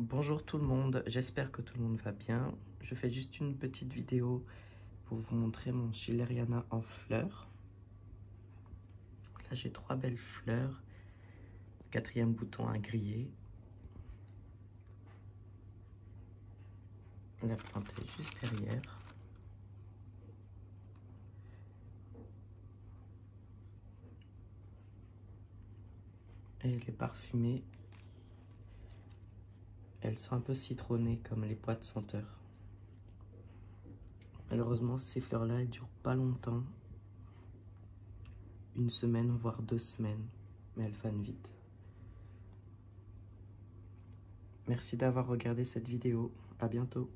Bonjour tout le monde, j'espère que tout le monde va bien. Je fais juste une petite vidéo pour vous montrer mon Schilleriana en fleurs. Là j'ai trois belles fleurs. Quatrième bouton à griller. La plante est juste derrière. Et elle est parfumée elles sont un peu citronnées comme les boîtes senteurs. Malheureusement, ces fleurs-là, elles durent pas longtemps. Une semaine, voire deux semaines. Mais elles fanent vite. Merci d'avoir regardé cette vidéo. À bientôt.